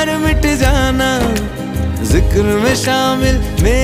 प्यार मिट जाना ज़िक्र में शामिल मेरे